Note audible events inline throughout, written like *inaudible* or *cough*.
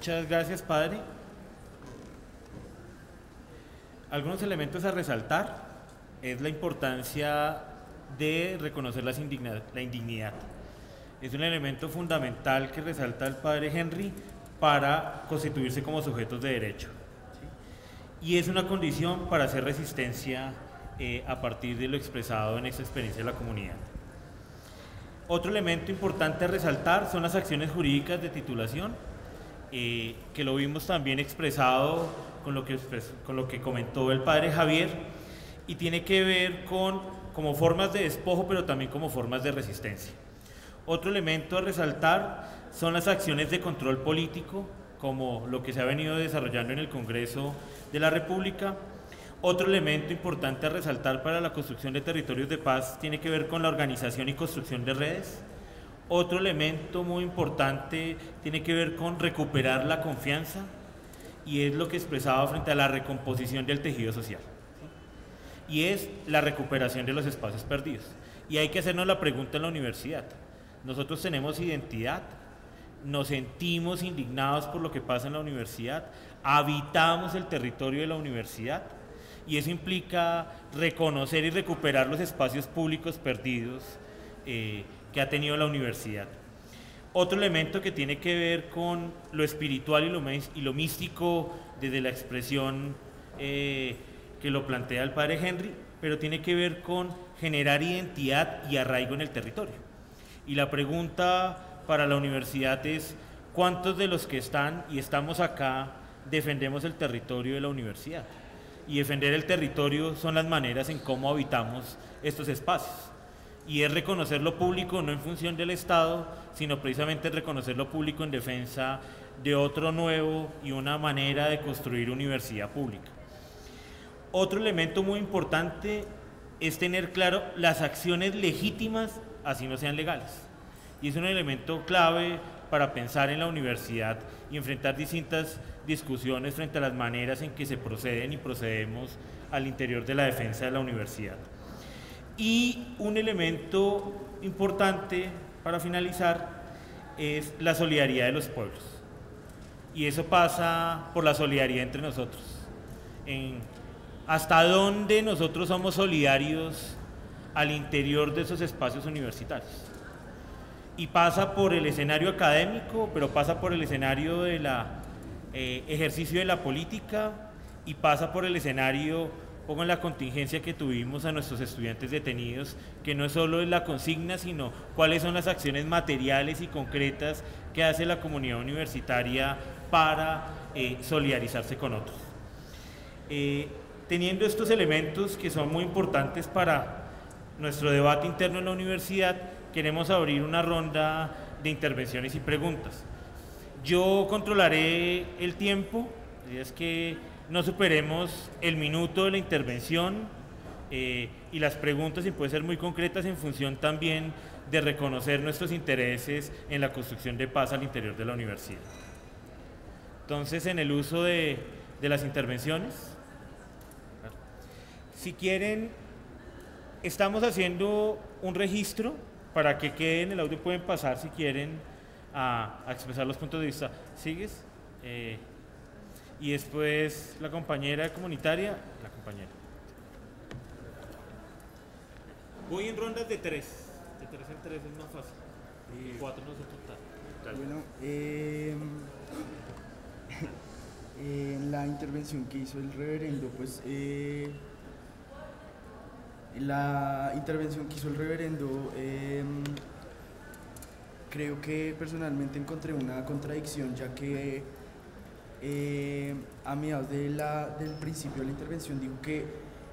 Muchas gracias, padre. Algunos elementos a resaltar es la importancia de reconocer la indignidad. Es un elemento fundamental que resalta el padre Henry para constituirse como sujetos de derecho. Y es una condición para hacer resistencia eh, a partir de lo expresado en esta experiencia de la comunidad. Otro elemento importante a resaltar son las acciones jurídicas de titulación, eh, que lo vimos también expresado con lo, que, con lo que comentó el padre Javier, y tiene que ver con como formas de despojo, pero también como formas de resistencia. Otro elemento a resaltar son las acciones de control político, como lo que se ha venido desarrollando en el Congreso de la República. Otro elemento importante a resaltar para la construcción de territorios de paz tiene que ver con la organización y construcción de redes. Otro elemento muy importante tiene que ver con recuperar la confianza y es lo que expresaba frente a la recomposición del tejido social. Y es la recuperación de los espacios perdidos. Y hay que hacernos la pregunta en la universidad. Nosotros tenemos identidad, nos sentimos indignados por lo que pasa en la universidad, habitamos el territorio de la universidad y eso implica reconocer y recuperar los espacios públicos perdidos eh, que ha tenido la universidad. Otro elemento que tiene que ver con lo espiritual y lo, místico desde la expresión eh, que lo plantea el padre Henry, pero tiene que ver con generar identidad y arraigo en el territorio. Y la pregunta para la universidad es, ¿cuántos de los que están y estamos acá defendemos el territorio de la universidad? Y defender el territorio son las maneras en cómo habitamos estos espacios. Y es reconocer lo público no en función del Estado, sino precisamente reconocer lo público en defensa de otro nuevo y una manera de construir universidad pública. Otro elemento muy importante es tener claro las acciones legítimas, así no sean legales. Y es un elemento clave para pensar en la universidad y enfrentar distintas discusiones frente a las maneras en que se proceden y procedemos al interior de la defensa de la universidad. Y un elemento importante para finalizar es la solidaridad de los pueblos. Y eso pasa por la solidaridad entre nosotros. Hasta dónde nosotros somos solidarios al interior de esos espacios universitarios. Y pasa por el escenario académico, pero pasa por el escenario del eh, ejercicio de la política y pasa por el escenario, pongo en la contingencia que tuvimos a nuestros estudiantes detenidos, que no es solo la consigna, sino cuáles son las acciones materiales y concretas que hace la comunidad universitaria para eh, solidarizarse con otros. Eh, teniendo estos elementos que son muy importantes para nuestro debate interno en la universidad, queremos abrir una ronda de intervenciones y preguntas. Yo controlaré el tiempo, es que no superemos el minuto de la intervención eh, y las preguntas, y pueden ser muy concretas en función también de reconocer nuestros intereses en la construcción de paz al interior de la universidad. Entonces, en el uso de, las intervenciones. Si quieren, estamos haciendo un registro para que quede en el audio, pueden pasar si quieren a, expresar los puntos de vista. ¿Sigues? Eh, y después la compañera comunitaria, la compañera. Voy en rondas de tres. De tres en tres es más fácil. Y cuatro no se total. Bueno, eh, *laughs* en la intervención que hizo el reverendo, pues eh, la intervención que hizo el reverendo, em, creo que personalmente encontré una contradicción, ya que eh, a mediados del principio de la intervención dijo que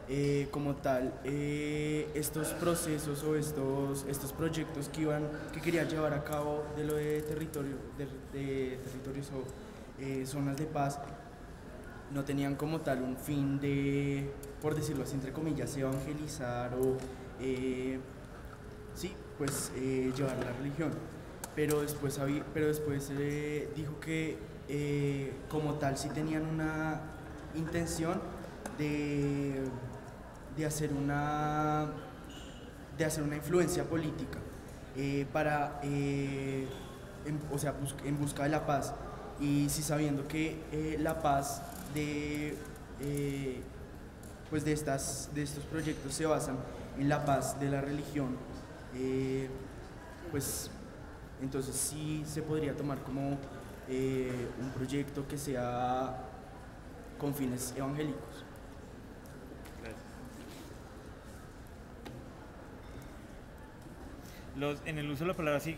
eh, como tal eh, estos procesos o estos, proyectos que iban que querían llevar a cabo de lo de territorio de territorios o zonas de paz no tenían como tal un fin de, por decirlo así, entre comillas, evangelizar o, sí, pues llevar la religión. Pero después, pero después dijo que como tal sí tenían una intención de, de hacer una de hacer una influencia política para, o sea, en busca de la paz. Y si sabiendo que eh, la paz de, eh, pues de, estas, de estos proyectos se basan en la paz de la religión, eh, pues entonces sí se podría tomar como un proyecto que sea con fines evangélicos. Los, en el uso de la palabra sí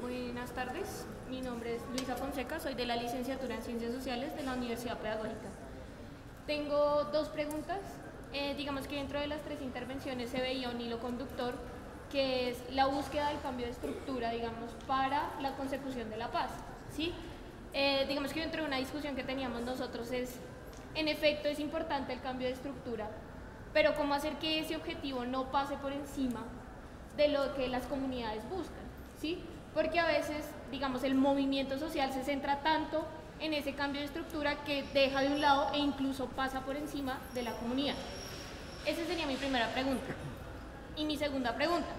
Buenas tardes, mi nombre es Luisa Fonseca, de la licenciatura en Ciencias Sociales de la Universidad Pedagógica. Tengo dos preguntas eh, digamos que dentro de las tres intervenciones se veía un hilo conductor que es la búsqueda del cambio de estructura, digamos, para la consecución de la paz. ¿sí? Eh, digamos que dentro de una discusión que teníamos nosotros es, en efecto, es importante el cambio de estructura, pero cómo hacer que ese objetivo no pase por encima de lo que las comunidades buscan, ¿sí? Porque a veces, digamos, el movimiento social se centra tanto en ese cambio de estructura que deja de un lado e incluso pasa por encima de la comunidad. Esa sería mi primera pregunta. Y mi segunda pregunta.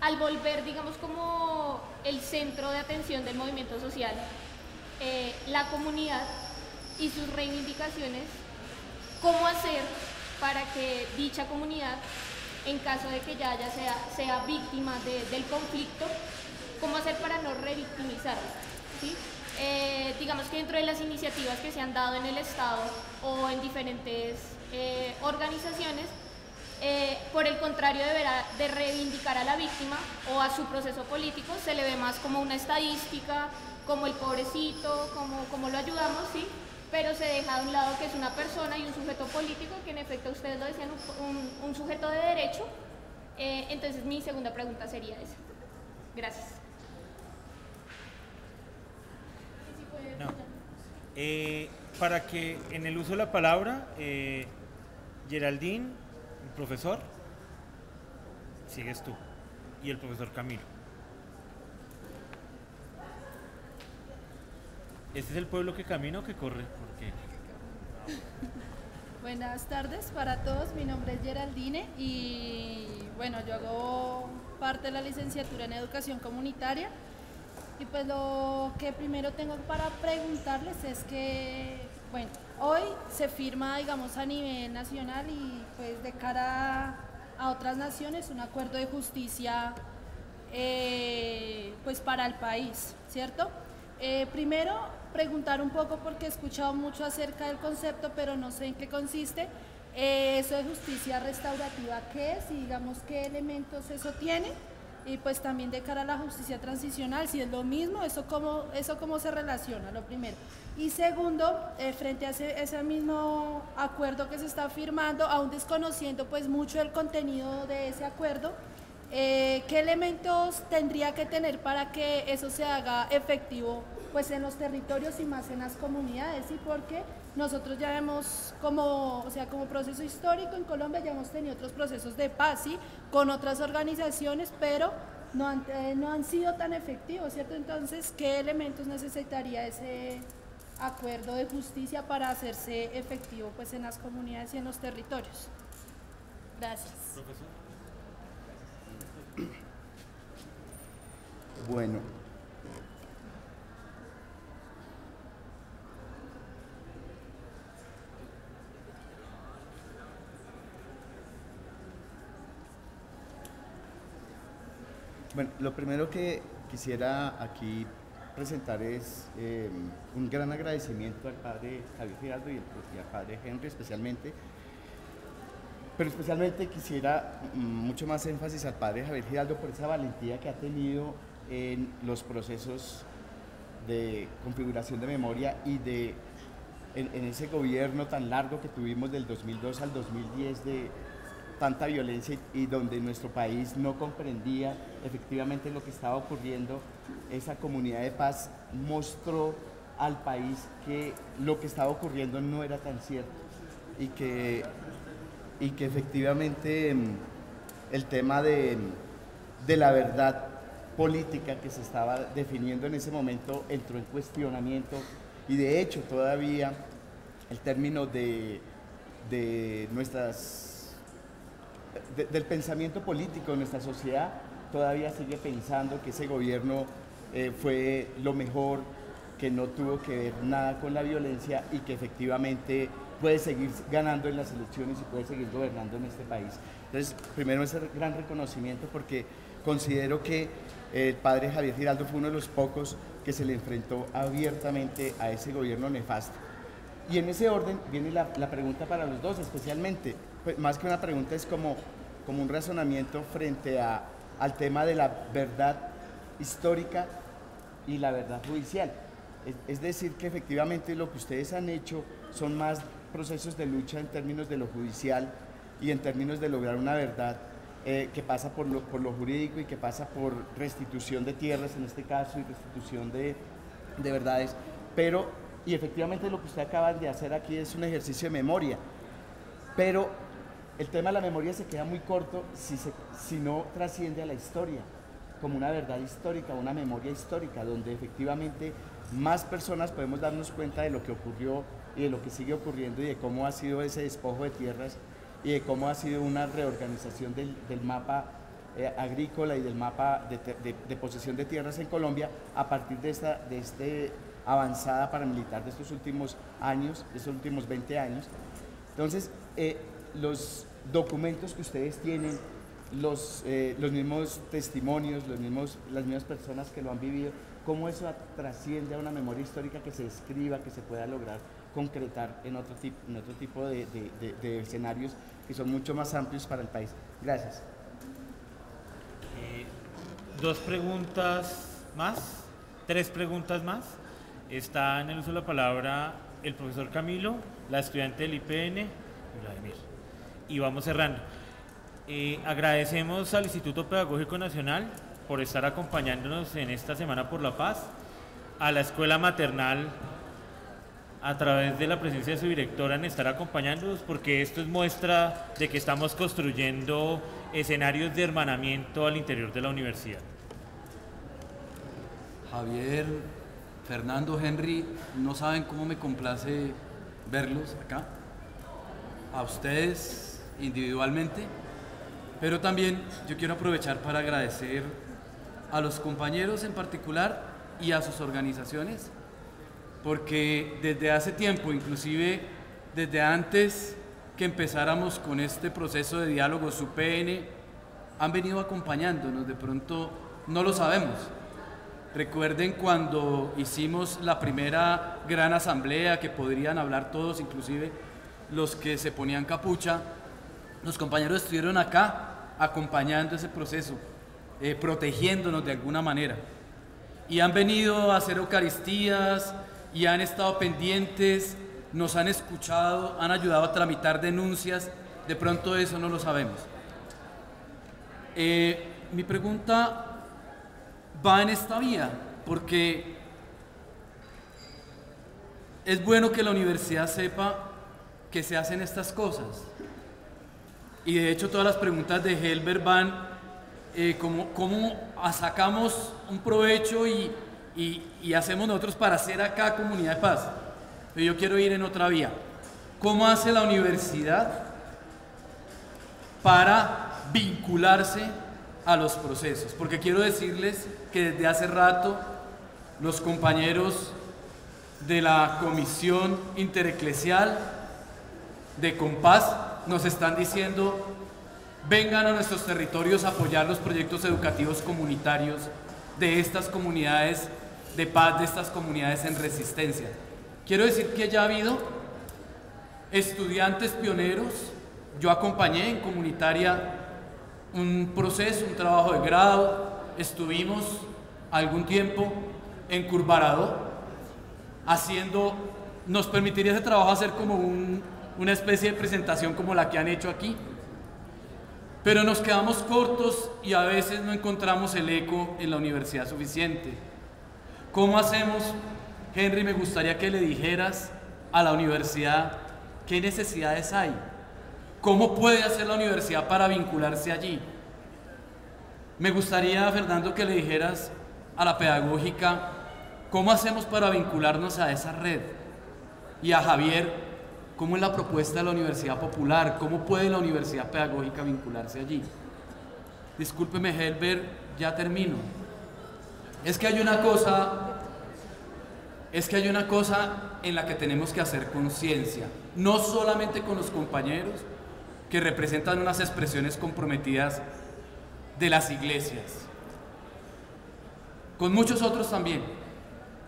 Al volver, digamos, como el centro de atención del movimiento social, eh, la comunidad y sus reivindicaciones, ¿cómo hacer para que dicha comunidad, en caso de que ya, ya sea, sea víctima del conflicto, cómo hacer para no revictimizarla? ¿sí? Eh, digamos que dentro de las iniciativas que se han dado en el Estado o en diferentes eh, organizaciones, eh, por el contrario de, reivindicar a la víctima o a su proceso político, se le ve más como una estadística, como el pobrecito, como, como lo ayudamos, ¿sí? pero se deja de un lado que es una persona y un sujeto político, que en efecto ustedes lo decían, un, un sujeto de derecho. entonces mi segunda pregunta sería esa. Gracias. No. Eh, para que en el uso de la palabra, eh, Geraldine, el profesor, sigues tú, y el profesor Camilo. ¿Este es el pueblo que camina o que corre? *laughs* Buenas tardes para todos, mi nombre es Geraldine y bueno, yo hago parte de la licenciatura en educación comunitaria y pues lo que primero tengo para preguntarles es que, bueno, hoy se firma, digamos, a nivel nacional y pues de cara a otras naciones un acuerdo de justicia eh, pues para el país, ¿cierto? Eh, primero, preguntar un poco porque he escuchado mucho acerca del concepto, pero no sé en qué consiste. Eh, eso de justicia restaurativa, ¿qué es? Y digamos, ¿qué elementos eso tiene? Y pues también de cara a la justicia transicional, si es lo mismo, eso cómo, eso cómo se relaciona, lo primero. Y segundo, eh, frente a ese, mismo acuerdo que se está firmando, aún desconociendo pues mucho el contenido de ese acuerdo, eh, ¿qué elementos tendría que tener para que eso se haga efectivo pues en los territorios y más en las comunidades? Y porque nosotros ya hemos, como, o sea, como proceso histórico en Colombia, ya hemos tenido otros procesos de paz, ¿sí? Con otras organizaciones, pero no han, eh, no han sido tan efectivos, ¿cierto? Entonces, ¿qué elementos necesitaría ese acuerdo de justicia para hacerse efectivo pues, en las comunidades y en los territorios? Gracias. Profesor. Bueno, Bueno, lo primero que quisiera aquí presentar es eh, un gran agradecimiento al padre Javier Giraldo y, al padre Henry especialmente, pero especialmente quisiera mm, mucho más énfasis al padre Javier Giraldo por esa valentía que ha tenido en los procesos de configuración de memoria y de en, en ese gobierno tan largo que tuvimos del 2002 al 2010 de tanta violencia y, donde nuestro país no comprendía efectivamente lo que estaba ocurriendo, esa comunidad de paz mostró al país que lo que estaba ocurriendo no era tan cierto y que, y que efectivamente mm, el tema de, de la verdad política que se estaba definiendo en ese momento entró en cuestionamiento y de hecho todavía el término de, de nuestras del pensamiento político de nuestra sociedad todavía sigue pensando que ese gobierno eh, fue lo mejor, que no tuvo que ver nada con la violencia y que efectivamente puede seguir ganando en las elecciones y puede seguir gobernando en este país. Entonces, primero ese gran reconocimiento porque considero que el padre Javier Giraldo fue uno de los pocos que se le enfrentó abiertamente a ese gobierno nefasto. Y en ese orden viene la, pregunta para los dos, especialmente, pues, más que una pregunta es como, como un razonamiento frente a, al tema de la verdad histórica y la verdad judicial. Es, decir, que efectivamente lo que ustedes han hecho son más procesos de lucha en términos de lo judicial y en términos de lograr una verdad eh, que pasa por lo, por lo, jurídico y que pasa por restitución de tierras en este caso y restitución de, de verdades. Pero, y efectivamente lo que usted acaba de hacer aquí es un ejercicio de memoria. Pero el tema de la memoria se queda muy corto si, se, si no trasciende a la historia, como una verdad histórica, una memoria histórica, donde efectivamente más personas podemos darnos cuenta de lo que ocurrió y de lo que sigue ocurriendo y de cómo ha sido ese despojo de tierras y de cómo ha sido una reorganización del, mapa eh, agrícola y del mapa de, posesión de tierras en Colombia a partir de esta de este avanzada paramilitar de estos últimos años, de estos últimos 20 años. Entonces, eh, los documentos que ustedes tienen, los, eh, los mismos testimonios, los mismos, las mismas personas que lo han vivido, cómo eso trasciende a una memoria histórica que se escriba, que se pueda lograr concretar en otro, tipo, en otro tipo de, escenarios que son mucho más amplios para el país. Gracias. Eh, dos preguntas más, tres preguntas más. Está en el uso de la palabra el profesor Camilo, la estudiante del IPN Vladimir. Y vamos cerrando. Eh, agradecemos al Instituto Pedagógico Nacional por estar acompañándonos en esta Semana por la Paz, a la Escuela Maternal a través de la presencia de su directora en estar acompañándonos, porque esto es muestra de que estamos construyendo escenarios de hermanamiento al interior de la universidad. Javier, Fernando, Henry, no saben cómo me complace verlos acá, a ustedes individualmente, pero también yo quiero aprovechar para agradecer a los compañeros en particular y a sus organizaciones, porque desde hace tiempo, inclusive desde antes que empezáramos con este proceso de diálogo, su PN, han venido acompañándonos, de pronto no lo sabemos. Recuerden cuando hicimos la primera gran asamblea, que podrían hablar todos, inclusive los que se ponían capucha, los compañeros estuvieron acá acompañando ese proceso eh, protegiéndonos de alguna manera. Y han venido a hacer Eucaristías y han estado pendientes, nos han escuchado, han ayudado a tramitar denuncias. De pronto eso no lo sabemos. Eh, mi pregunta va en esta vía, porque es bueno que la universidad sepa que se hacen estas cosas. Y de hecho todas las preguntas de Helber van eh, cómo, sacamos un provecho y, hacemos nosotros para hacer acá comunidad de paz. Pero yo quiero ir en otra vía. ¿Cómo hace la universidad para vincularse a los procesos? Porque quiero decirles que desde hace rato los compañeros de la Comisión Intereclesial de Compás nos están diciendo vengan a nuestros territorios a apoyar los proyectos educativos comunitarios de estas comunidades de paz, de estas comunidades en resistencia. Quiero decir que ya ha habido estudiantes pioneros, yo acompañé en comunitaria un proceso, un trabajo de grado, estuvimos algún tiempo en Curvarado haciendo, nos permitiría ese trabajo hacer como una especie de presentación como la que han hecho aquí, pero nos quedamos cortos y a veces no encontramos el eco en la universidad suficiente. ¿Cómo hacemos? Henry, me gustaría que le dijeras a la universidad qué necesidades hay. ¿Cómo puede hacer la universidad para vincularse allí? Me gustaría, Fernando, que le dijeras a la pedagógica cómo hacemos para vincularnos a esa red. Y a Javier, cómo es la propuesta de la Universidad Popular, cómo puede la Universidad Pedagógica vincularse allí. Discúlpeme, Helber, ya termino. Es que hay una cosa, es que hay una cosa en la que tenemos que hacer conciencia, no solamente con los compañeros que representan unas expresiones comprometidas de las iglesias, con muchos otros también,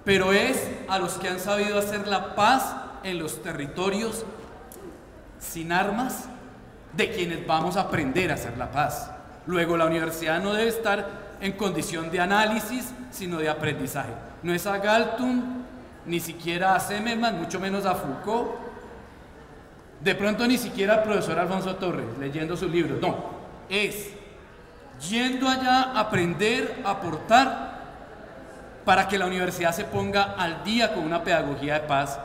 pero es a los que han sabido hacer la paz en los territorios sin armas de quienes vamos a aprender a hacer la paz. Luego la universidad no debe estar en condición de análisis, sino de aprendizaje. No es a Galton, ni siquiera a Semerman, mucho menos a Foucault, de pronto ni siquiera al profesor Alfonso Torres leyendo sus libros, no, es yendo allá a aprender, a aportar, para que la universidad se ponga al día con una pedagogía de paz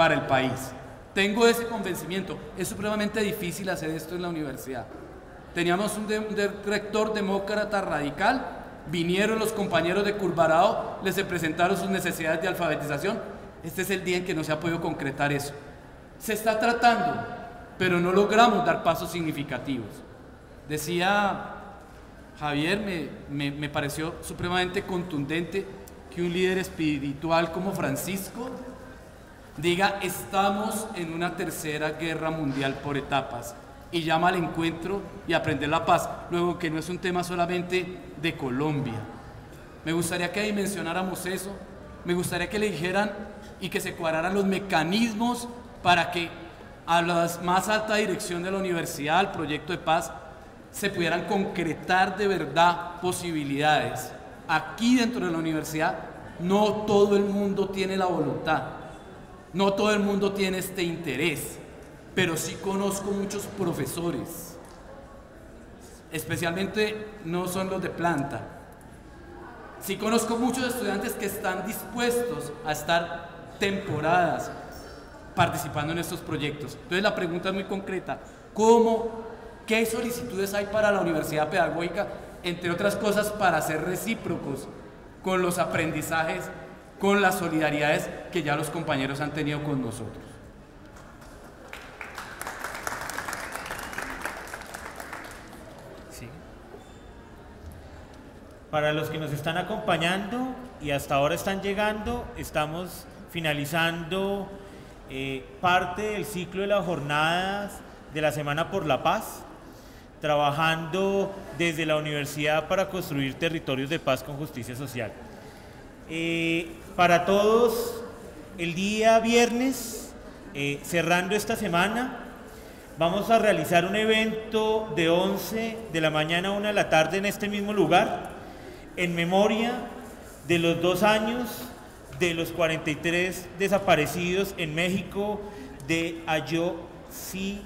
para el país. Tengo ese convencimiento. Es supremamente difícil hacer esto en la universidad. Teníamos un, rector demócrata radical, vinieron los compañeros de Curvarao, les presentaron sus necesidades de alfabetización. Este es el día en que no se ha podido concretar eso. Se está tratando, pero no logramos dar pasos significativos. Decía Javier, me, me pareció supremamente contundente que un líder espiritual como Francisco diga, estamos en una tercera guerra mundial por etapas y llama al encuentro y aprender la paz. Luego que no es un tema solamente de Colombia. Me gustaría que dimensionáramos eso, me gustaría que le dijeran y que se cuadraran los mecanismos para que a la más alta dirección de la universidad, al proyecto de paz, se pudieran concretar de verdad posibilidades. Aquí dentro de la universidad no todo el mundo tiene la voluntad, no todo el mundo tiene este interés pero sí conozco muchos profesores, especialmente no son los de planta. Sí conozco muchos estudiantes que están dispuestos a estar temporadas participando en estos proyectos. Entonces la pregunta es muy concreta, ¿cómo, qué solicitudes hay para la Universidad Pedagógica, entre otras cosas para ser recíprocos con los aprendizajes, con las solidaridades que ya los compañeros han tenido con nosotros? Para los que nos están acompañando y hasta ahora están llegando, estamos finalizando eh, parte del ciclo de las jornadas de la Semana por la Paz, trabajando desde la universidad para construir territorios de paz con justicia social. Eh, para todos, el día viernes, eh, cerrando esta semana, vamos a realizar un evento de 11 de la mañana a 1 de la tarde en este mismo lugar en memoria de los dos años de los 43 desaparecidos en México de Ayotzi.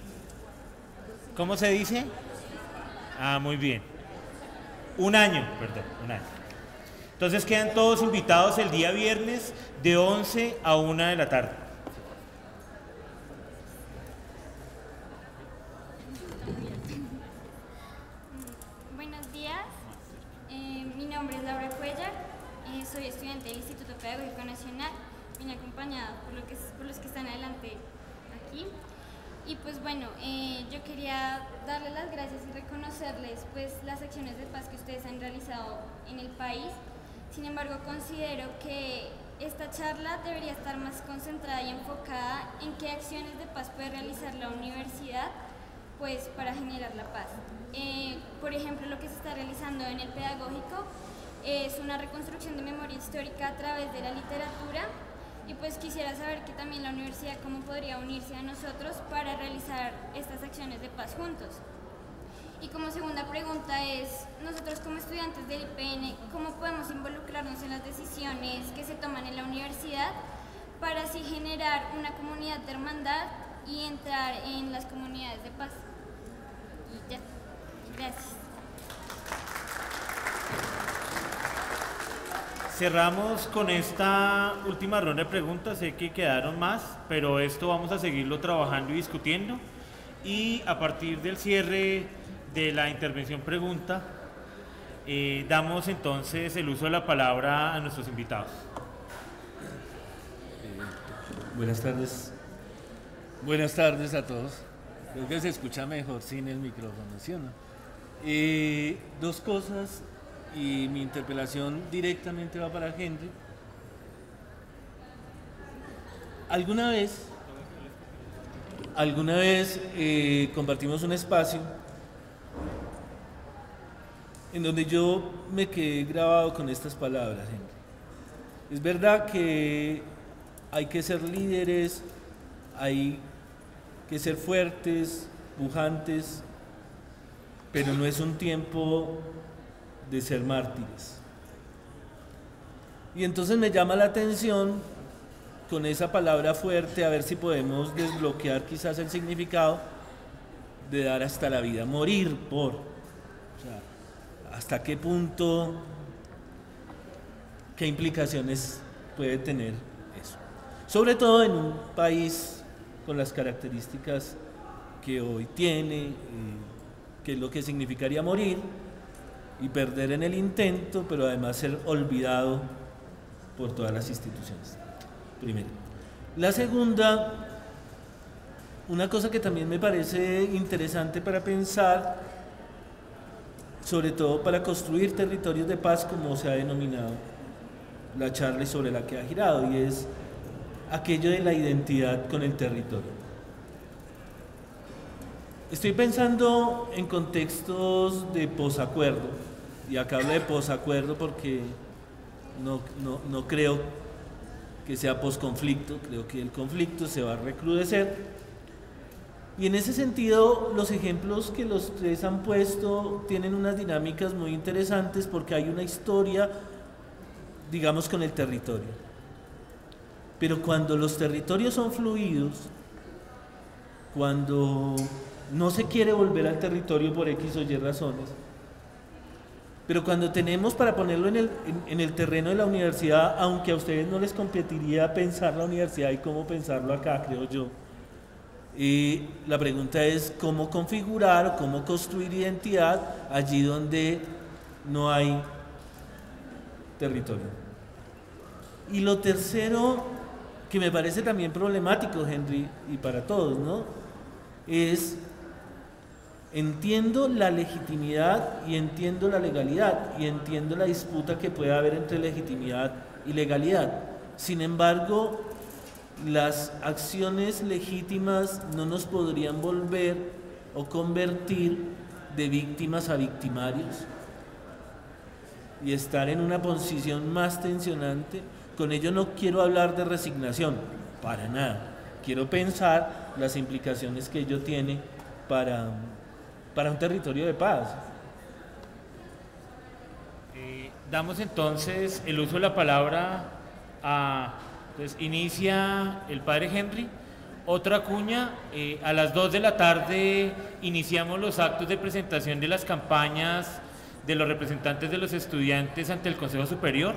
¿Cómo se dice? Ah, muy bien. Un año, perdón, un año. Entonces quedan todos invitados el día viernes de 11 a 1 de la tarde. Pedagógico Nacional, vine acompañada por, lo que, por los que están adelante aquí. Y pues bueno, eh, yo quería darles las gracias y reconocerles pues las acciones de paz que ustedes han realizado en el país. Sin embargo, considero que esta charla debería estar más concentrada y enfocada en qué acciones de paz puede realizar la universidad pues para generar la paz. Eh, por ejemplo, lo que se está realizando en el pedagógico es una reconstrucción de memoria histórica a través de la literatura y pues quisiera saber que también la universidad cómo podría unirse a nosotros para realizar estas acciones de paz juntos. Y como segunda pregunta es, nosotros como estudiantes del IPN, ¿cómo podemos involucrarnos en las decisiones que se toman en la universidad para así generar una comunidad de hermandad y entrar en las comunidades de paz? Y ya, gracias. Cerramos con esta última ronda de preguntas, sé que quedaron más, pero esto vamos a seguirlo trabajando y discutiendo. Y a partir del cierre de la intervención pregunta, Eh, damos entonces el uso de la palabra a nuestros invitados. Buenas tardes. Buenas tardes a todos. Creo que se escucha mejor sin el micrófono, ¿sí no? Eh, dos cosas y mi interpelación directamente va para Henry. ¿Alguna vez, alguna vez eh, compartimos un espacio en donde yo me quedé grabado con estas palabras, Henry? Es verdad que hay que ser líderes, hay que ser fuertes, pujantes, pero no es un tiempo de ser mártires. Y entonces me llama la atención con esa palabra fuerte a ver si podemos desbloquear quizás el significado de dar hasta la vida, morir por. Hasta qué punto, qué implicaciones puede tener eso. Sobre todo en un país con las características que hoy tiene, eh, que es lo que significaría morir y perder en el intento, pero además ser olvidado por todas las instituciones. Primero. La segunda, una cosa que también me parece interesante para pensar, sobre todo para construir territorios de paz, como se ha denominado la charla sobre la que ha girado, y es aquello de la identidad con el territorio. Estoy pensando en contextos de posacuerdo, y acá hablo de posacuerdo porque no, no, no creo que sea posconflicto, creo que el conflicto se va a recrudecer. Y en ese sentido, los ejemplos que los tres han puesto tienen unas dinámicas muy interesantes porque hay una historia, digamos, con el territorio. Pero cuando los territorios son fluidos, cuando no se quiere volver al territorio por X o Y razones, pero cuando tenemos para ponerlo en el, en, el, terreno de la universidad, aunque a ustedes no les competiría pensar la universidad y cómo pensarlo acá, creo yo, y la pregunta es cómo configurar o cómo construir identidad allí donde no hay territorio. Y lo tercero que me parece también problemático, Henry, y para todos, ¿no? Es, entiendo la legitimidad y entiendo la legalidad y entiendo la disputa que puede haber entre legitimidad y legalidad. Sin embargo, las acciones legítimas no nos podrían volver o convertir de víctimas a victimarios y estar en una posición más tensionante con ello no quiero hablar de resignación, para nada. Quiero pensar las implicaciones que ello tiene para, para un territorio de paz. Eh, damos entonces el uso de la palabra a... Entonces, inicia el padre Henry. Otra cuña, eh, a las 2 de la tarde iniciamos los actos de presentación de las campañas de los representantes de los estudiantes ante el Consejo Superior.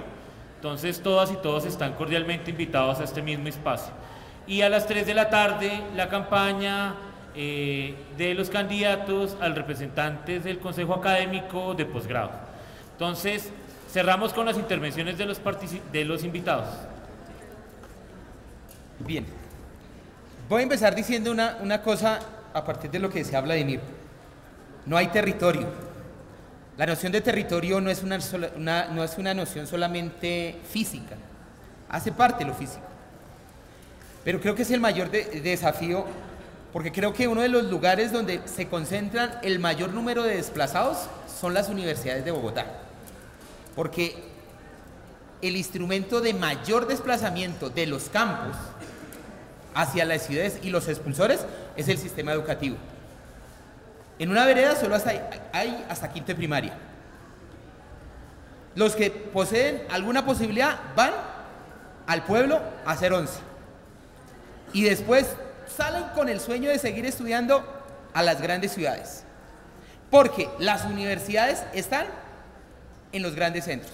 Entonces todas y todos están cordialmente invitados a este mismo espacio. Y a las 3 de la tarde la campaña eh, de los candidatos al representantes del Consejo Académico de posgrado. Entonces cerramos con las intervenciones de los, de los invitados. Bien, voy a empezar diciendo una, una cosa a partir de lo que decía Vladimir. No hay territorio, la noción de territorio no es una, no una noción solamente física, hace parte lo físico. Pero creo que es el mayor desafío, porque creo que uno de los lugares donde se concentran el mayor número de desplazados son las universidades de Bogotá. Porque el instrumento de mayor desplazamiento de los campos hacia las ciudades y los expulsores es el sistema educativo. En una vereda solo hasta, hay hasta quinto de primaria. Los que poseen alguna posibilidad van al pueblo a hacer once. Y después salen con el sueño de seguir estudiando a las grandes ciudades. Porque las universidades están en los grandes centros.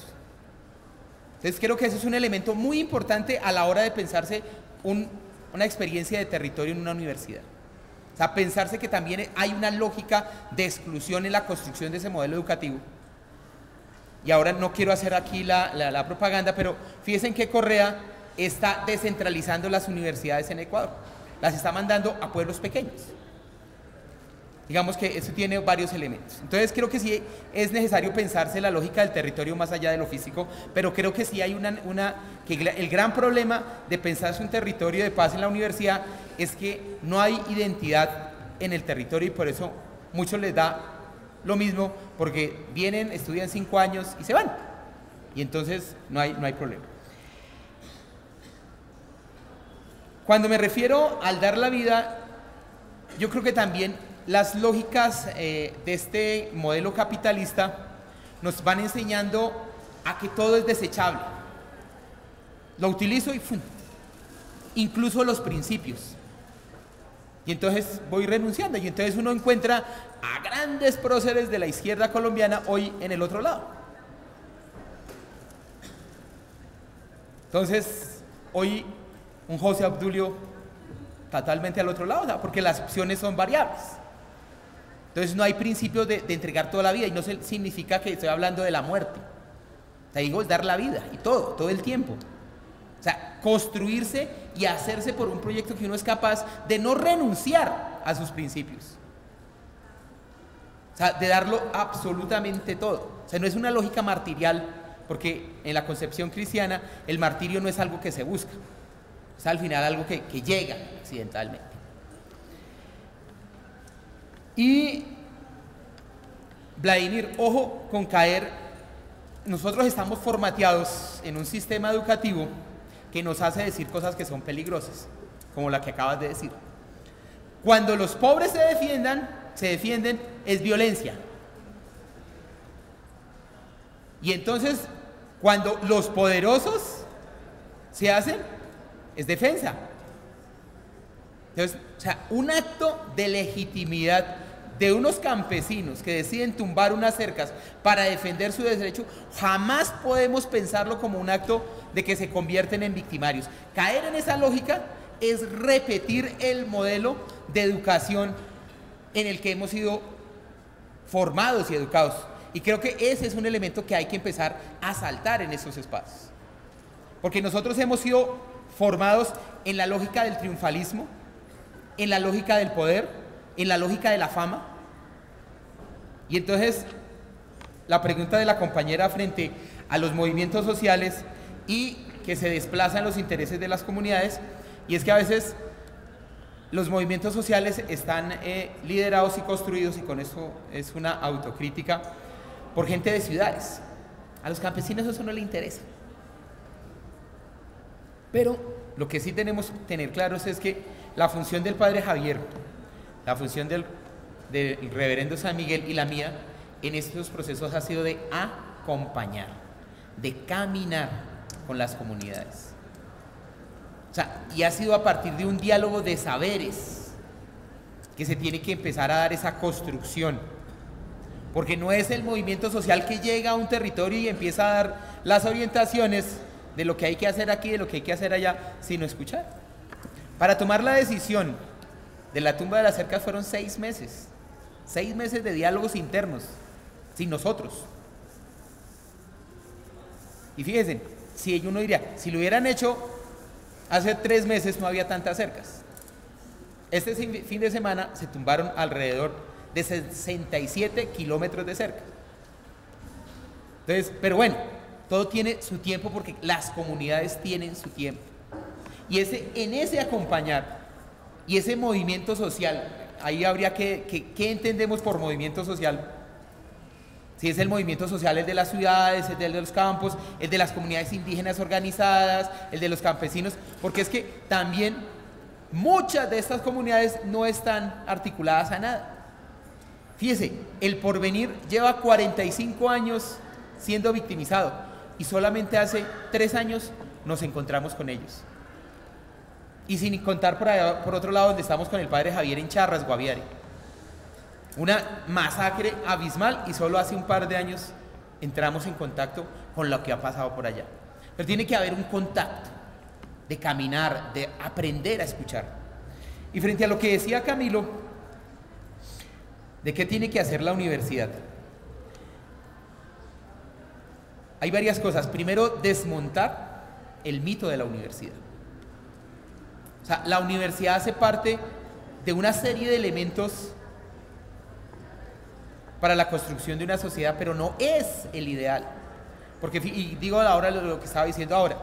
Entonces creo que eso es un elemento muy importante a la hora de pensarse una experiencia de territorio en una universidad. O sea, pensarse que también hay una lógica de exclusión en la construcción de ese modelo educativo. y ahora no quiero hacer aquí la, la- propaganda, pero fíjense que Correa está descentralizando las universidades en Ecuador. Las está mandando a pueblos pequeños. Digamos que eso tiene varios elementos. Entonces creo que sí es necesario pensarse la lógica del territorio más allá de lo físico, pero creo que sí hay una, una que el gran problema de pensarse un territorio de paz en la universidad es que no hay identidad en el territorio y por eso muchos les da lo mismo porque vienen, estudian cinco años y se van. Y entonces no hay, no hay problema. Cuando me refiero al dar la vida, yo creo que también las lógicas eh, de este modelo capitalista nos van enseñando a que todo es desechable. Lo utilizo y ¡fum! incluso los principios. Y entonces voy renunciando. Y entonces uno encuentra a grandes próceres de la izquierda colombiana hoy en el otro lado. Entonces, hoy un José Abdulio totalmente al otro lado, porque las opciones son variables. Entonces no hay principio de, entregar toda la vida y no significa que estoy hablando de la muerte. Te digo, es dar la vida y todo, todo el tiempo. O sea, construirse y hacerse por un proyecto que uno es capaz de no renunciar a sus principios. O sea, de darlo absolutamente todo. O sea, no es una lógica martirial, porque en la concepción cristiana el martirio no es algo que se busca. Es al final algo que llega accidentalmente. Y Vladimir, ojo con caer. Nosotros estamos formateados en un sistema educativo que nos hace decir cosas que son peligrosas, como la que acabas de decir. Cuando los pobres se defiendan, se defienden, es violencia. Y entonces, cuando los poderosos se hacen, es defensa. Entonces, o sea, un acto de legitimidad de unos campesinos que deciden tumbar unas cercas para defender su derecho, jamás podemos pensarlo como un acto de que se convierten en victimarios. Caer en esa lógica es repetir el modelo de educación en el que hemos sido formados y educados. Y creo que ese es un elemento que hay que empezar a saltar en esos espacios. Porque nosotros hemos sido formados en la lógica del triunfalismo, en la lógica del poder, en la lógica de la fama. Y entonces, la pregunta de la compañera frente a los movimientos sociales y que se desplazan los intereses de las comunidades, y es que a veces los movimientos sociales están eh, liderados y construidos, y con eso es una autocrítica, por gente de ciudades. A los campesinos eso no le interesa. Pero lo que sí tenemos que tener claros es que la función del padre Javier, la función del, reverendo San Miguel y la mía en estos procesos ha sido de acompañar, de caminar con las comunidades. O sea, y ha sido a partir de un diálogo de saberes que se tiene que empezar a dar esa construcción. Porque no es el movimiento social que llega a un territorio y empieza a dar las orientaciones de lo que hay que hacer aquí, de lo que hay que hacer allá, sino escuchar. Para tomar la decisión de la tumba de las cercas fueron seis meses. Seis meses de diálogos internos, sin nosotros. Y fíjense, si uno diría, si lo hubieran hecho hace tres meses no había tantas cercas. Este fin de semana se tumbaron alrededor de 67 kilómetros de cerca. Entonces, pero bueno, todo tiene su tiempo porque las comunidades tienen su tiempo. Y ese, en ese acompañar y ese movimiento social, ahí habría que, que- ¿qué entendemos por movimiento social? Si es el movimiento social, el de las ciudades, el de los campos, el de las comunidades indígenas organizadas, el de los campesinos, porque es que también muchas de estas comunidades no están articuladas a nada. Fíjese, el porvenir lleva 45 años siendo victimizado y solamente hace tres años nos encontramos con ellos. Y sin contar por, otro lado donde estamos con el padre Javier en Charras, Guaviare. Una masacre abismal y solo hace un par de años entramos en contacto con lo que ha pasado por allá. Pero tiene que haber un contacto de caminar, de aprender a escuchar. Y frente a lo que decía Camilo, ¿de qué tiene que hacer la universidad? hay varias cosas. Primero, desmontar el mito de la universidad. O sea, la universidad hace parte de una serie de elementos para la construcción de una sociedad, pero no es el ideal. Porque, y digo ahora lo que estaba diciendo ahora,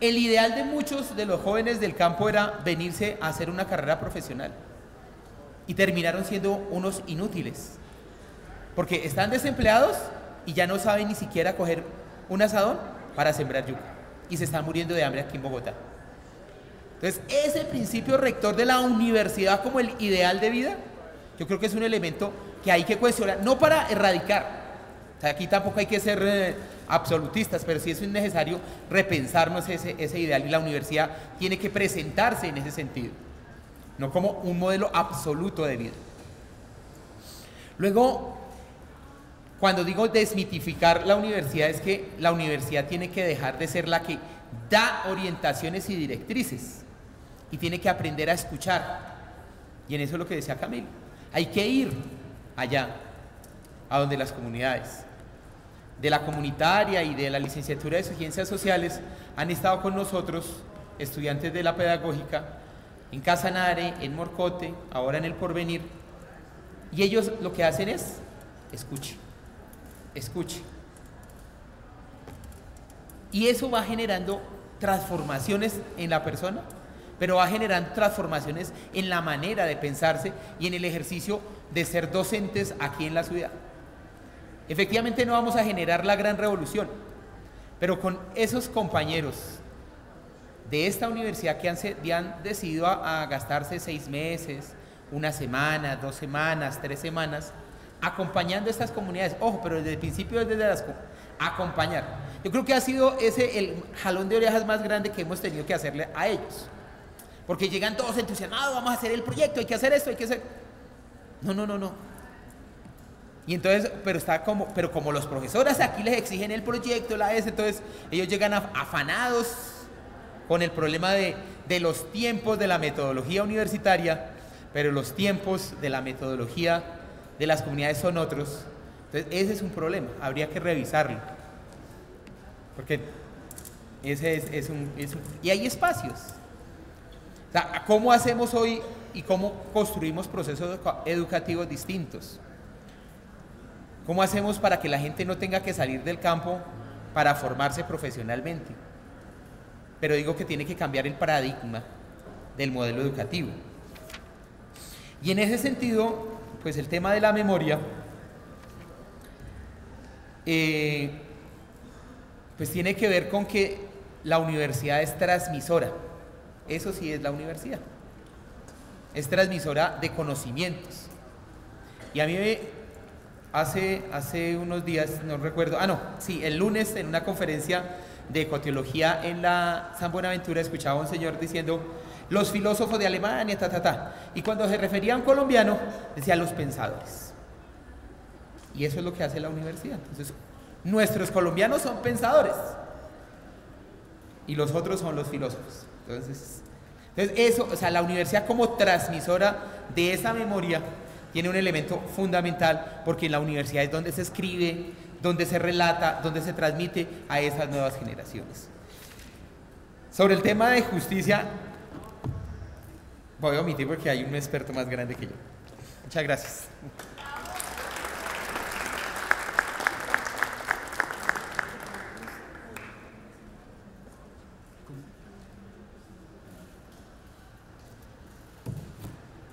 el ideal de muchos de los jóvenes del campo era venirse a hacer una carrera profesional y terminaron siendo unos inútiles, porque están desempleados y ya no saben ni siquiera coger un asadón para sembrar yuca y se están muriendo de hambre aquí en Bogotá. Entonces, ese principio rector de la universidad como el ideal de vida, yo creo que es un elemento que hay que cuestionar, no para erradicar, aquí tampoco hay que ser eh, absolutistas, pero sí es necesario repensarnos ese ideal y la universidad tiene que presentarse en ese sentido, no como un modelo absoluto de vida. Luego, cuando digo desmitificar la universidad es que la universidad tiene que dejar de ser la que da orientaciones y directrices y tiene que aprender a escuchar. Y en eso es lo que decía Camilo. Hay que ir allá, a donde las comunidades de la comunitaria y de la licenciatura de ciencias sociales han estado con nosotros estudiantes de la pedagógica en Casanare, en Morcote, ahora en el Porvenir, y ellos lo que hacen es escuche, escuche. Y eso va generando transformaciones en la persona, pero va generando transformaciones en la manera de pensarse y en el ejercicio de ser docentes aquí en la ciudad. Efectivamente no vamos a generar la gran revolución, pero con esos compañeros de esta universidad que han, decidido a, gastarse seis meses, una semana, dos semanas, tres semanas, acompañando a estas comunidades. Ojo, pero desde el principio desde las acompañar. Yo creo que ha sido ese el jalón de orejas más grande que hemos tenido que hacerle a ellos. Porque llegan todos entusiasmados, vamos a hacer el proyecto, hay que hacer esto, hay que hacer. No, no, no, no. Y entonces, pero está como, pero como los profesores aquí les exigen el proyecto, la S, entonces ellos llegan afanados con el problema de, de los tiempos de la metodología universitaria, pero los tiempos de la metodología de las comunidades son otros. Entonces, ese es un problema, habría que revisarlo. Porque ese es, es, un, Y hay espacios. ¿Cómo hacemos hoy y cómo construimos procesos educativos distintos? ¿Cómo hacemos para que la gente no tenga que salir del campo para formarse profesionalmente? Pero digo que tiene que cambiar el paradigma del modelo educativo. Y en ese sentido, pues el tema de la memoria, eh, pues tiene que ver con que la universidad es transmisora. Eso sí es la universidad. Es transmisora de conocimientos. Y a mí me, hace, hace unos días, no recuerdo, ah, no, sí, el lunes en una conferencia de ecoteología en la San Buenaventura escuchaba a un señor diciendo los filósofos de Alemania, ta, ta, ta. Y cuando se refería a un colombiano, decía los pensadores. Y eso es lo que hace la universidad. Entonces, nuestros colombianos son pensadores. Y los otros son los filósofos. Entonces, entonces eso, o sea, la universidad como transmisora de esa memoria tiene un elemento fundamental porque en la universidad es donde se escribe, donde se relata, donde se transmite a esas nuevas generaciones. Sobre el tema de justicia, voy a omitir porque hay un experto más grande que yo. Muchas gracias.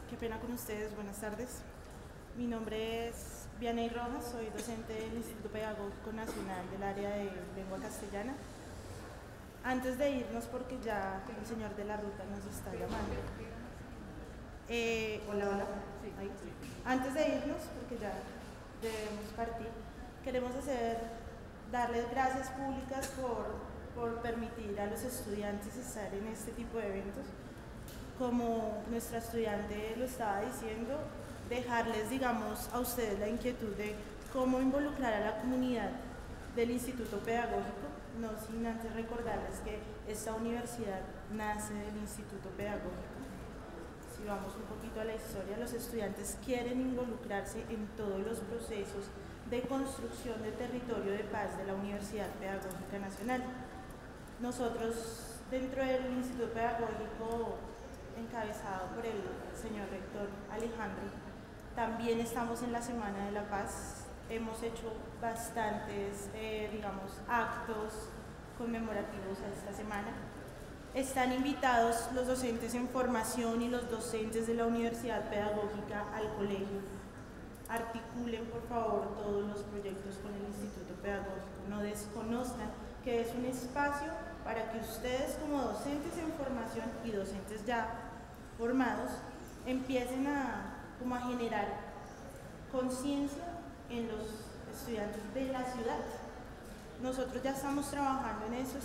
Qué pena con ustedes, buenas tardes. Mi nombre es Vianey Rojas, soy docente del Instituto Pedagógico Nacional del área de lengua castellana. Antes de irnos, porque ya el señor de la ruta nos está llamando. Eh, hola, hola. Antes de irnos, porque ya debemos partir, queremos hacer, darles gracias públicas por, por permitir a los estudiantes estar en este tipo de eventos. Como nuestra estudiante lo estaba diciendo, dejarles, digamos, a ustedes la inquietud de cómo involucrar a la comunidad del Instituto Pedagógico, no sin antes recordarles que esta universidad nace del Instituto Pedagógico. Si vamos un poquito a la historia, los estudiantes quieren involucrarse en todos los procesos de construcción de territorio de paz de la Universidad Pedagógica Nacional. Nosotros, dentro del Instituto Pedagógico, encabezado por el señor rector Alejandro, también estamos en la Semana de la Paz. Hemos hecho bastantes, eh, digamos, actos conmemorativos a esta semana. Están invitados los docentes en formación y los docentes de la Universidad Pedagógica al colegio. Articulen, por favor, todos los proyectos con el Instituto Pedagógico. No desconozcan que es un espacio para que ustedes como docentes en formación y docentes ya formados empiecen a, como a generar conciencia en los estudiantes de la ciudad nosotros ya estamos trabajando en eso,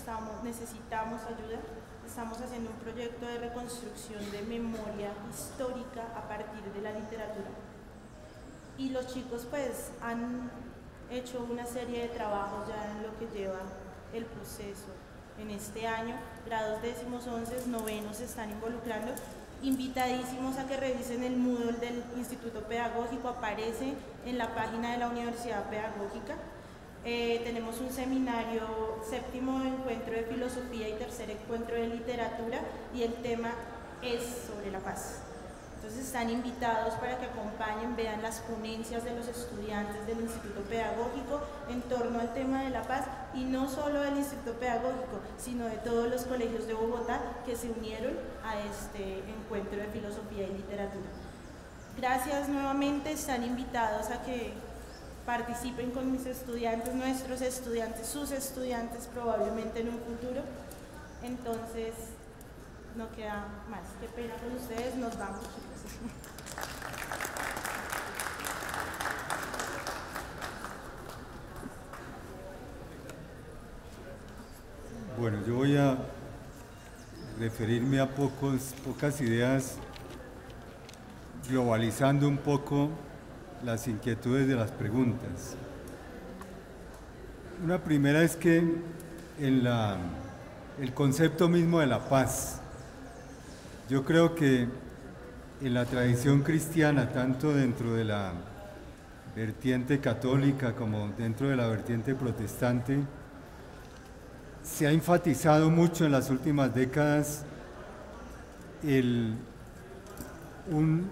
necesitamos ayuda. Estamos haciendo un proyecto de reconstrucción de memoria histórica a partir de la literatura. Y los chicos pues han hecho una serie de trabajos ya en lo que lleva el proceso. En este año, grados décimos, once, novenos están involucrando invitadísimos a que revisen el Moodle del Instituto Pedagógico, aparece en la página de la Universidad Pedagógica. Eh, tenemos un seminario, séptimo encuentro de filosofía y tercer encuentro de literatura y el tema es sobre la paz. Entonces están invitados para que acompañen, vean las ponencias de los estudiantes del Instituto Pedagógico en torno al tema de la paz y no solo del Instituto Pedagógico, sino de todos los colegios de Bogotá que se unieron a este encuentro de filosofía y literatura. Gracias nuevamente, están invitados a que participen con mis estudiantes, nuestros estudiantes, sus estudiantes probablemente en un futuro. Entonces, no queda más. Qué pena con ustedes, nos vamos. Bueno, yo voy a referirme a pocas ideas, globalizando un poco las inquietudes de las preguntas. Una primera es que en la, el concepto mismo de la paz, yo creo que en la tradición cristiana, tanto dentro de la vertiente católica como dentro de la vertiente protestante, se ha enfatizado mucho en las últimas décadas el, un,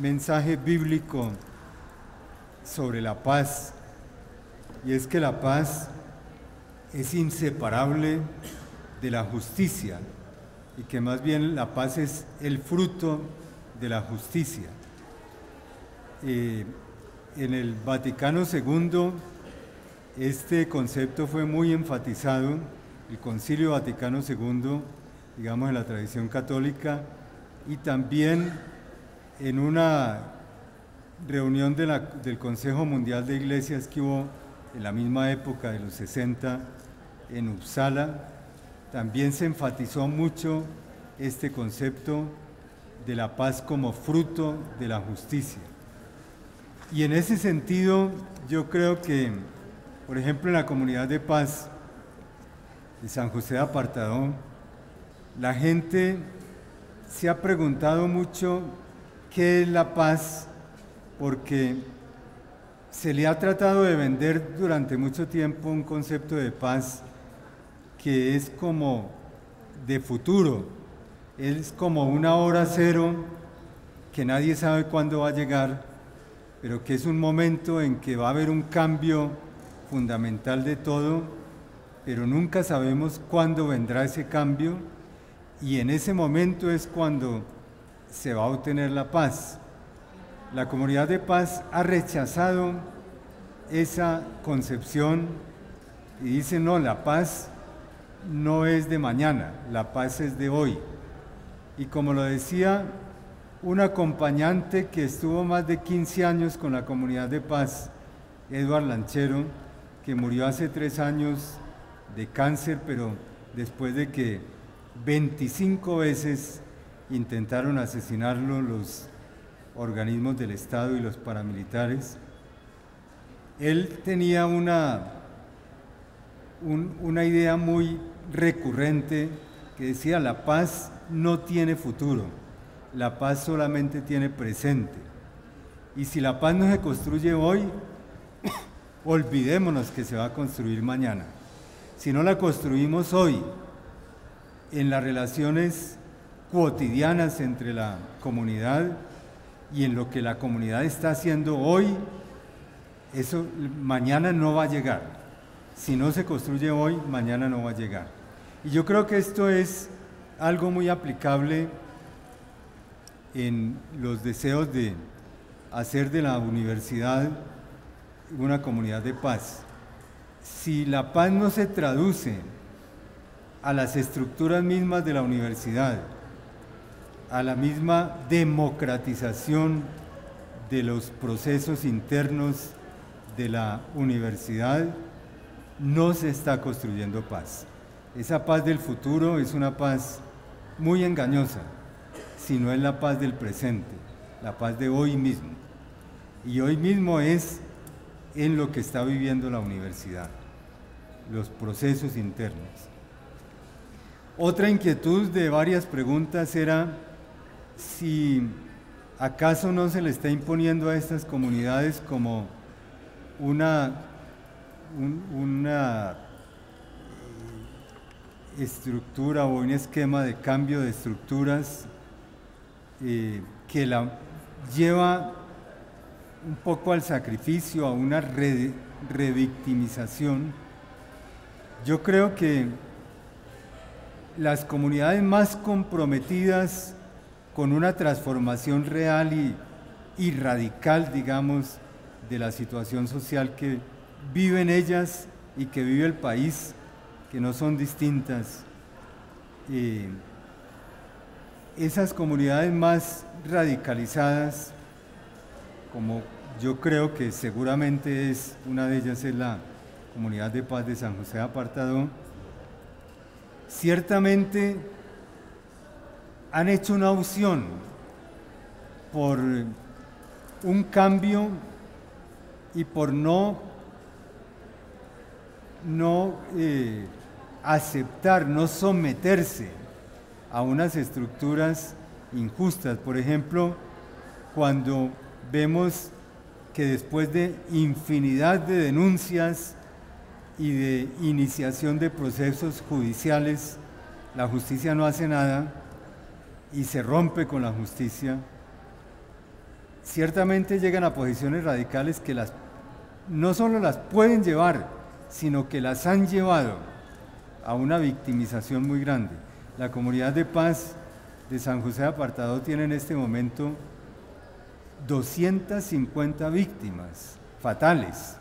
mensaje bíblico sobre la paz, y es que la paz es inseparable de la justicia, y que más bien la paz es el fruto de la justicia. Eh, en el Vaticano II este concepto fue muy enfatizado, el Concilio Vaticano II, digamos en la tradición católica, y también en una reunión del Consejo Mundial de Iglesias que hubo en la misma época de los 60 en Uppsala, también se enfatizó mucho este concepto de la paz como fruto de la justicia. Y en ese sentido, yo creo que, por ejemplo, en la comunidad de paz de San José de Apartadón, la gente se ha preguntado mucho qué es la paz, porque se le ha tratado de vender durante mucho tiempo un concepto de paz que es como de futuro, es como una hora cero que nadie sabe cuándo va a llegar, pero que es un momento en que va a haber un cambio fundamental de todo, pero nunca sabemos cuándo vendrá ese cambio y en ese momento es cuando se va a obtener la paz. La comunidad de paz ha rechazado esa concepción y dice, no, la paz no es de mañana, la paz es de hoy. Y como lo decía un acompañante que estuvo más de 15 años con la comunidad de paz, Eduard Lanchero, que murió hace tres años de cáncer, pero después de que 25 veces intentaron asesinarlo los organismos del Estado y los paramilitares. Él tenía una, una idea muy recurrente que decía la paz no tiene futuro, la paz solamente tiene presente. Y si la paz no se construye hoy, olvidémonos que se va a construir mañana. Si no la construimos hoy, en las relaciones cotidianas entre la comunidad y en lo que la comunidad está haciendo hoy, eso mañana no va a llegar. Si no se construye hoy, mañana no va a llegar. Y yo creo que esto es algo muy aplicable en los deseos de hacer de la universidad una comunidad de paz. Si la paz no se traduce a las estructuras mismas de la universidad, a la misma democratización de los procesos internos de la universidad, no se está construyendo paz. Esa paz del futuro es una paz muy engañosa, si no es la paz del presente, la paz de hoy mismo. Y hoy mismo es en lo que está viviendo la universidad, los procesos internos. Otra inquietud de varias preguntas era si acaso no se le está imponiendo a estas comunidades como una, una eh, estructura o un esquema de cambio de estructuras eh, que la lleva un poco al sacrificio, a una revictimización, yo creo que las comunidades más comprometidas con una transformación real y, radical, digamos, de la situación social que viven ellas y que vive el país, que no son distintas. Eh, esas comunidades más radicalizadas, como yo creo que seguramente es, una de ellas es la Comunidad de Paz de San José Apartado, ciertamente han hecho una opción por un cambio y por no, no eh, aceptar, no someterse a unas estructuras injustas. Por ejemplo, cuando vemos que después de infinidad de denuncias y de iniciación de procesos judiciales, la justicia no hace nada y se rompe con la justicia, ciertamente llegan a posiciones radicales que las, no solo las pueden llevar, sino que las han llevado a una victimización muy grande. La comunidad de paz de San José Apartado tiene en este momento 250 víctimas fatales.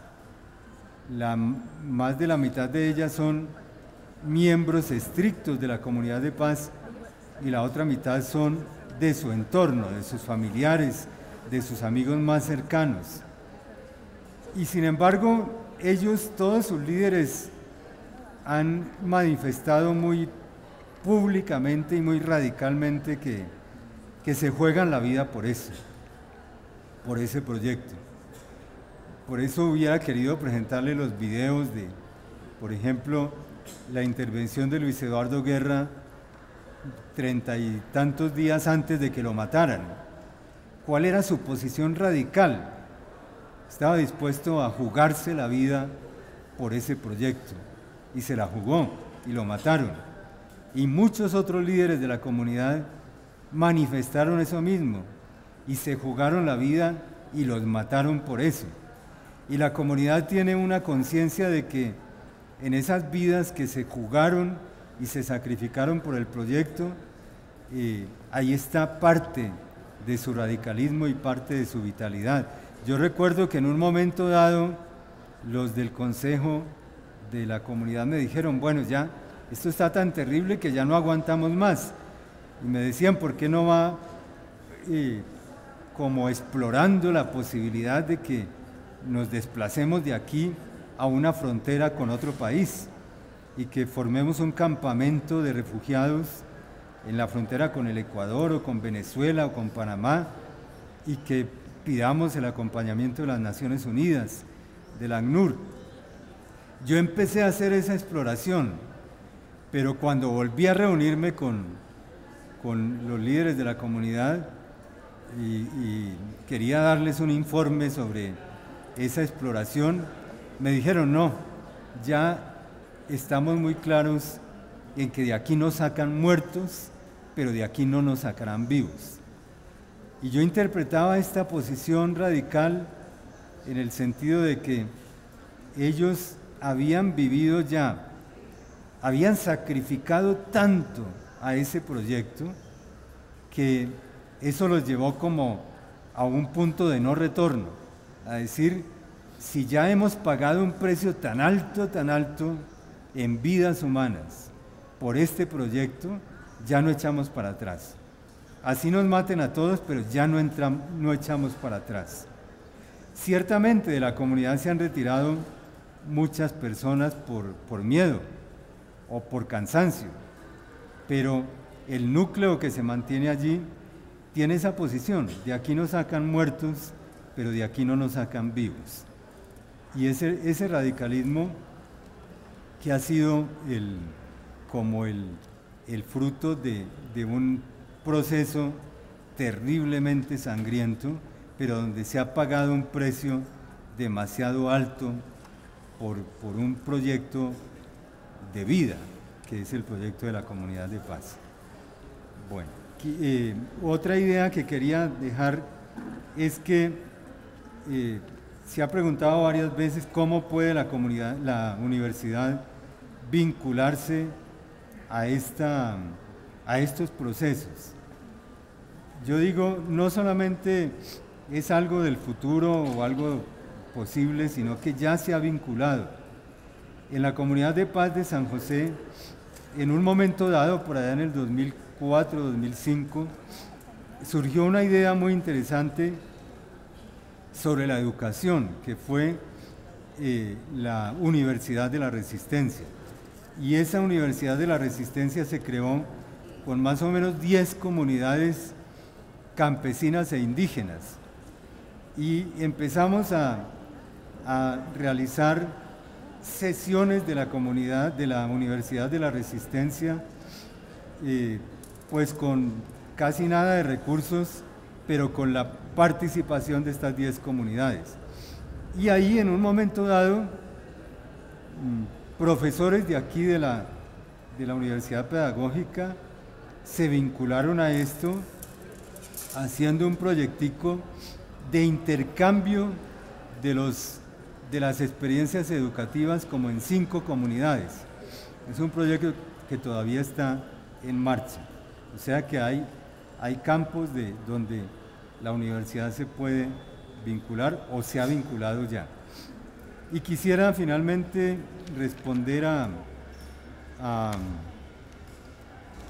Más de la mitad de ellas son miembros estrictos de la comunidad de paz y la otra mitad son de su entorno, de sus familiares, de sus amigos más cercanos. Y sin embargo, ellos, todos sus líderes, han manifestado muy públicamente y muy radicalmente que, que se juegan la vida por eso por ese proyecto. Por eso hubiera querido presentarle los videos de, por ejemplo, la intervención de Luis Eduardo Guerra treinta y tantos días antes de que lo mataran. ¿Cuál era su posición radical? Estaba dispuesto a jugarse la vida por ese proyecto y se la jugó y lo mataron. Y muchos otros líderes de la comunidad manifestaron eso mismo y se jugaron la vida y los mataron por eso. Y la comunidad tiene una conciencia de que en esas vidas que se jugaron y se sacrificaron por el proyecto, eh, ahí está parte de su radicalismo y parte de su vitalidad. Yo recuerdo que en un momento dado los del consejo de la comunidad me dijeron, bueno, ya, esto está tan terrible que ya no aguantamos más. Y me decían, ¿por qué no va eh, como explorando la posibilidad de que nos desplacemos de aquí a una frontera con otro país y que formemos un campamento de refugiados en la frontera con el Ecuador o con Venezuela o con Panamá y que pidamos el acompañamiento de las Naciones Unidas, de la ACNUR. Yo empecé a hacer esa exploración, pero cuando volví a reunirme con, con los líderes de la comunidad, y, quería darles un informe sobre esa exploración. me dijeron, no, ya estamos muy claros en que de aquí nos sacan muertos, pero de aquí no nos sacarán vivos. Y yo interpretaba esta posición radical en el sentido de que ellos habían vivido ya, habían sacrificado tanto a ese proyecto que eso los llevó como a un punto de no retorno, a decir, si ya hemos pagado un precio tan alto, tan alto en vidas humanas por este proyecto, ya no echamos para atrás. Así nos maten a todos, pero ya no, no echamos para atrás. Ciertamente de la comunidad se han retirado muchas personas por, por miedo o por cansancio, pero el núcleo que se mantiene allí tiene esa posición. De aquí nos sacan muertos, pero de aquí no nos sacan vivos. Y ese, ese radicalismo que ha sido el, como el, el fruto de, de un proceso terriblemente sangriento, pero donde se ha pagado un precio demasiado alto por, por, un proyecto de vida, que es el proyecto de la comunidad de paz. Bueno, eh, otra idea que quería dejar es que eh, se ha preguntado varias veces cómo puede la comunidad, la universidad vincularse a, esta, a estos procesos. Yo digo, no solamente es algo del futuro o algo posible, sino que ya se ha vinculado. En la comunidad de paz de San José, en un momento dado, por allá en el 2004, 2005, surgió una idea muy interesante sobre la educación, que fue eh, la Universidad de la Resistencia. Y esa Universidad de la Resistencia se creó con más o menos 10 comunidades campesinas e indígenas. Y empezamos a, a realizar sesiones de la comunidad de la Universidad de la Resistencia, eh, pues con casi nada de recursos, pero con la participación de estas 10 comunidades. Y ahí en un momento dado, mm, profesores de aquí de la, de la Universidad Pedagógica se vincularon a esto haciendo un proyectico de intercambio de, los, de las experiencias educativas como en cinco comunidades. Es un proyecto que todavía está en marcha. O sea que hay, hay campos de, donde la universidad se puede vincular o se ha vinculado ya. Y quisiera finalmente responder a,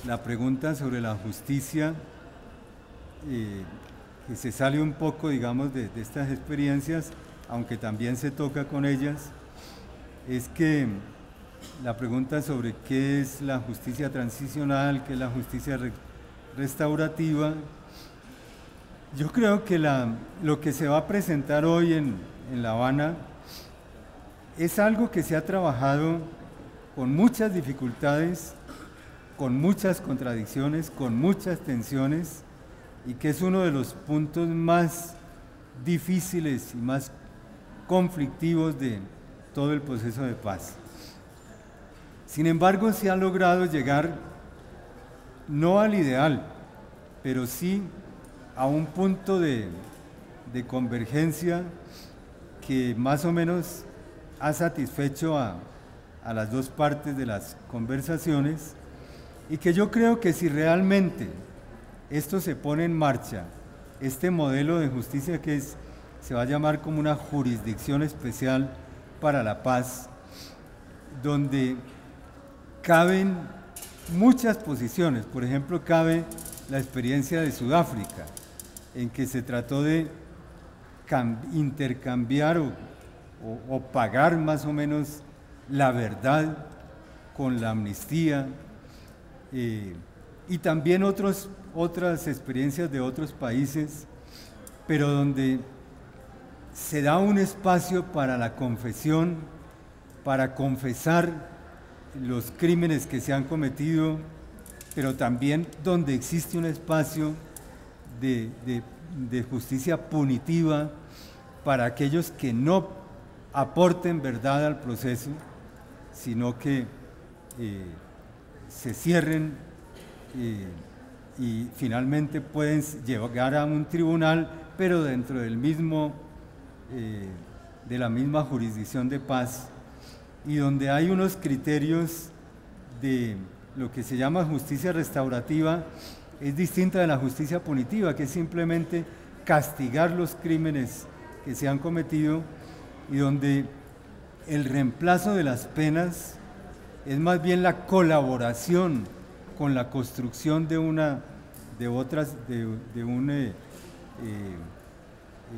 la pregunta sobre la justicia, eh, que se sale un poco, digamos, de estas experiencias, aunque también se toca con ellas, es que la pregunta sobre qué es la justicia transicional, qué es la justicia restaurativa, yo creo que lo que se va a presentar hoy en, La Habana es algo que se ha trabajado con muchas dificultades, con muchas contradicciones, con muchas tensiones y que es uno de los puntos más difíciles y más conflictivos de todo el proceso de paz. Sin embargo, se ha logrado llegar no al ideal, pero sí a un punto de, convergencia que más o menos ha satisfecho a, a las dos partes de las conversaciones y que yo creo que si realmente esto se pone en marcha, este modelo de justicia que es, se va a llamar como una jurisdicción especial para la paz, donde caben muchas posiciones, por ejemplo, cabe la experiencia de Sudáfrica, en que se trató de intercambiar o, pagar más o menos la verdad con la amnistía eh, y también otros, otras experiencias de otros países, pero donde se da un espacio para la confesión, para confesar los crímenes que se han cometido, pero también donde existe un espacio de, justicia punitiva para aquellos que no aporten verdad al proceso, sino que eh, se cierren eh, y finalmente pueden llegar a un tribunal, pero dentro del mismo, eh, de la misma jurisdicción de paz, y donde hay unos criterios de lo que se llama justicia restaurativa, es distinta de la justicia punitiva, que es simplemente castigar los crímenes que se han cometido y donde el reemplazo de las penas es más bien la colaboración con la construcción de una de otras de, un eh, eh,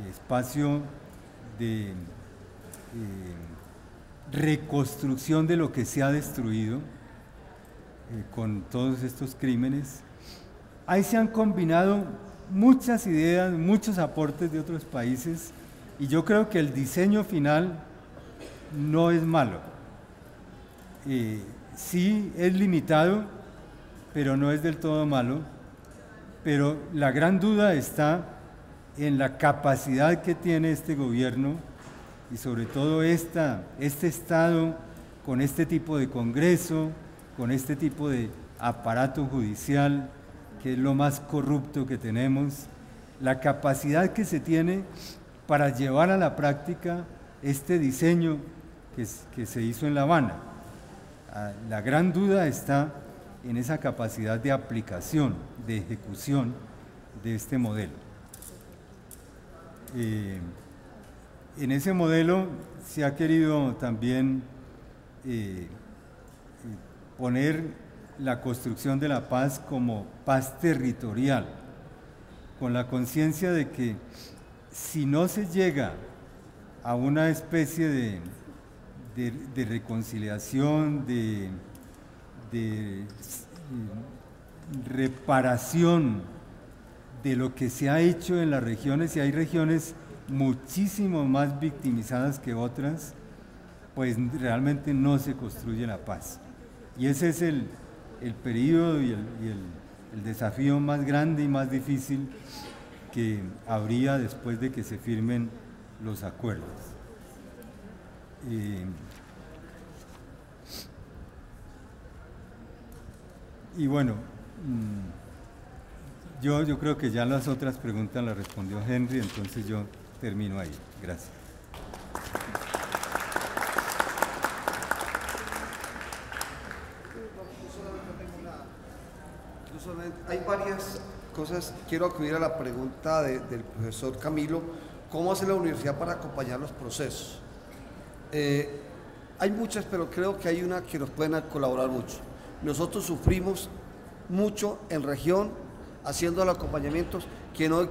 espacio de eh, reconstrucción de lo que se ha destruido con todos estos crímenes. Ahí se han combinado muchas ideas, muchos aportes de otros países y yo creo que el diseño final no es malo. sí es limitado, pero no es del todo malo. Pero la gran duda está en la capacidad que tiene este gobierno y sobre todo esta, este Estado con este tipo de Congreso, con este tipo de aparato judicial, que es lo más corrupto que tenemos, la capacidad que se tiene para llevar a la práctica este diseño que, se hizo en La Habana. Ah, la gran duda está en esa capacidad de aplicación, de ejecución de este modelo. Eh, en ese modelo se ha querido también eh, poner la construcción de la paz como paz territorial, con la conciencia de que si no se llega a una especie de, reconciliación, de, de reparación de lo que se ha hecho en las regiones, y hay regiones muchísimo más victimizadas que otras, pues realmente no se construye la paz. Y ese es el, el periodo y, el, el, desafío más grande y más difícil que habría después de que se firmen los acuerdos. Eh, Y bueno, mm, yo, yo creo que ya las otras preguntas las respondió Henry, entonces yo termino ahí. Gracias. Hay varias cosas. Quiero acudir a la pregunta del profesor Camilo. ¿Cómo hace la universidad para acompañar los procesos? Eh, hay muchas, pero creo que hay una que nos pueden colaborar mucho. Nosotros sufrimos mucho en región haciendo los acompañamientos que no,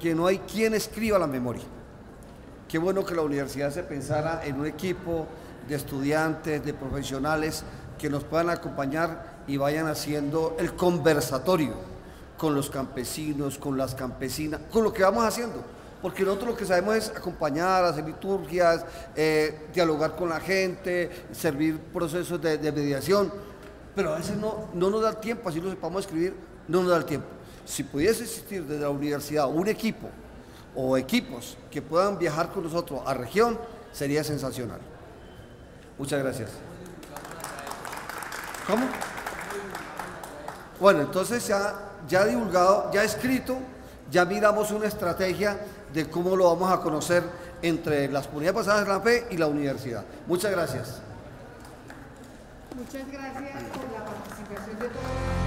que no hay quien escriba la memoria. Qué bueno que la universidad se pensara en un equipo de estudiantes, de profesionales que nos puedan acompañar y vayan haciendo el conversatorio con los campesinos, con las campesinas, con lo que vamos haciendo. Porque nosotros lo que sabemos es acompañar, hacer liturgias, eh, dialogar con la gente, servir procesos de mediación pero a veces no, no nos da el tiempo, así lo sepamos escribir, no nos da el tiempo. Si pudiese existir desde la universidad un equipo o equipos que puedan viajar con nosotros a región, sería sensacional. Muchas gracias. ¿Cómo? Bueno, entonces ya, ya divulgado, ya escrito, ya miramos una estrategia de cómo lo vamos a conocer entre las comunidades pasadas de la fe y la universidad. Muchas gracias. Muchas gracias por la participación de todos.